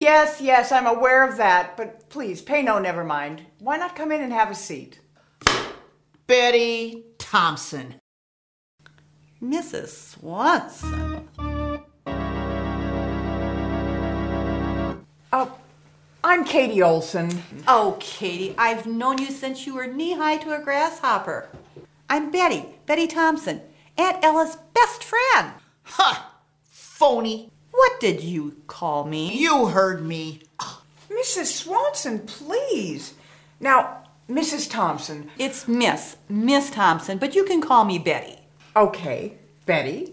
Yes, yes, I'm aware of that, but please, pay no never mind. Why not come in and have a seat? Betty Thompson. Mrs. Swanson. Oh, I'm Katie Olson. Oh, Katie, I've known you since you were knee high to a grasshopper. I'm Betty, Betty Thompson, Aunt Ella's best friend. Ha! Phony. What did you call me? You heard me. Mrs. Swanson, please. Now, Mrs. Thompson. It's Miss, Miss Thompson, but you can call me Betty. Okay, Betty.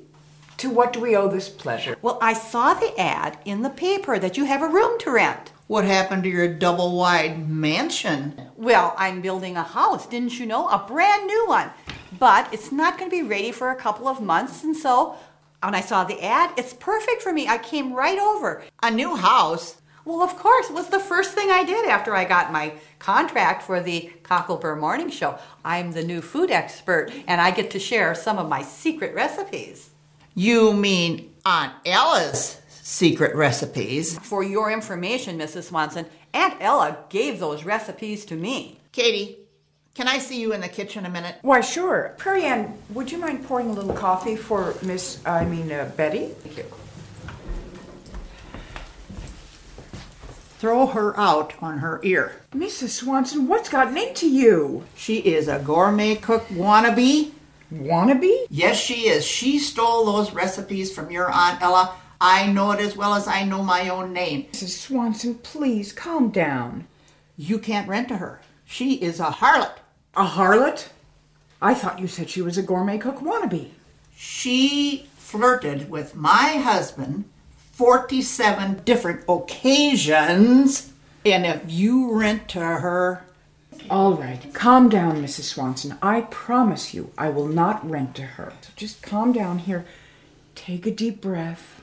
To what do we owe this pleasure? Well, I saw the ad in the paper that you have a room to rent. What happened to your double wide mansion? Well, I'm building a house, didn't you know? A brand new one. But it's not going to be ready for a couple of months, and so when I saw the ad, it's perfect for me. I came right over. A new house? Well, of course, it was the first thing I did after I got my contract for the Cocklebur Morning Show. I'm the new food expert, and I get to share some of my secret recipes. You mean Aunt Ella's secret recipes? For your information, Mrs. Swanson, Aunt Ella gave those recipes to me. Katie, can I see you in the kitchen a minute? Why, sure. Prairie Ann, would you mind pouring a little coffee for Miss, I mean, uh, Betty? Thank you. Throw her out on her ear. Mrs. Swanson, what's gotten into you? She is a gourmet cook wannabe. Wannabe? Yes, she is. She stole those recipes from your Aunt Ella. I know it as well as I know my own name. Mrs. Swanson, please calm down. You can't rent to her. She is a harlot. A harlot? I thought you said she was a gourmet cook wannabe. She flirted with my husband 47 different occasions. And if you rent to her, All right, calm down, Mrs. Swanson. I promise you I will not rent to her. So just calm down here. Take a deep breath.